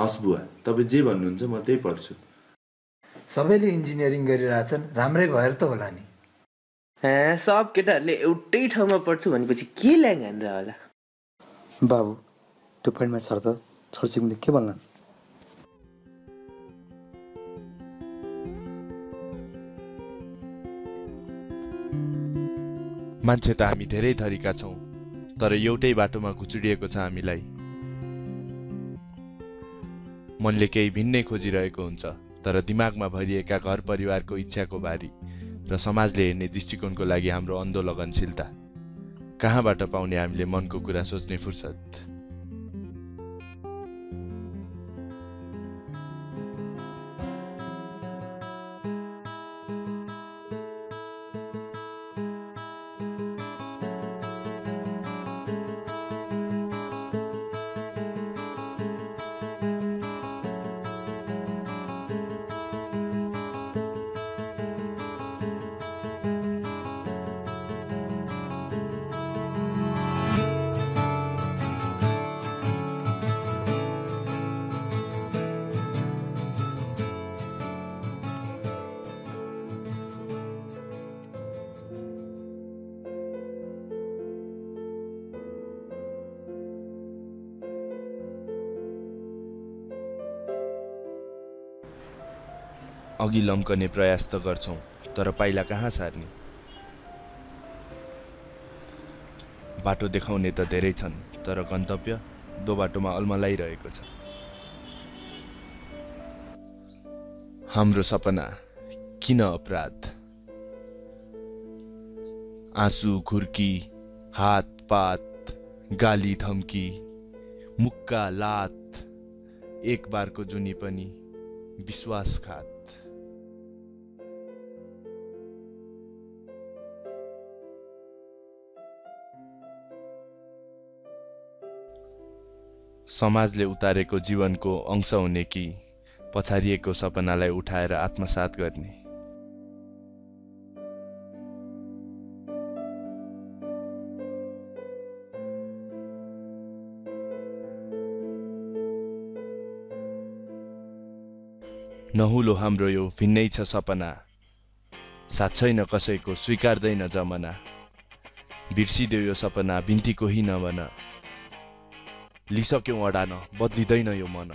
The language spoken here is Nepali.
हस् बुवा तपाईँ जे भन्नुहुन्छ म त्यही पढ्छु। सबैले इन्जिनियरिङ गरिरहेछन् राम्रै भएर त होला नि। ए सब केटाहरूले एउटै ठाउँमा पढ्छु भनेपछि के ल्याङ हानेर होला? बाबु त्यो पढ्ने सर त छोरछिमेकीले के भन्लान्? मान्छे त हामी धेरै थरीका छौँ तर एउटै बाटोमा घुचुडिएको छ हामीलाई। मनले केही भिन्नै खोजिरहेको हुन्छ तर दिमागमा भरिएका घर परिवारको इच्छाको बारी र समाजले हेर्ने दृष्टिकोणको लागि हाम्रो अन्धो लगनशीलता कहाँबाट पाउने हामीले मनको कुरा सोच्ने फुर्सद? अघि लम्कने प्रयास त गर्छौँ तर पाइला कहाँ सार्ने? बाटो देखाउने त धेरै छन् तर गन्तव्य दो बाटोमा अल्मलाइरहेको छ। हाम्रो सपना किन अपराध? आँसु खुर्की हात पात गाली धम्की मुक्का लात एक बारको जुनी पनि विश्वासघात। समाजले उतारेको जीवनको अंश हुने कि पछारिएको सपनालाई उठाएर आत्मसात गर्ने? नहुलो हाम्रो यो भिन्नै छ सपना। छैन कसैको स्वीकार्दैन जमना। बिर्सिदेऊ यो सपना बिन्ती कोही नभन लिसक्यौँ अडान बदलिँदैन यो मन।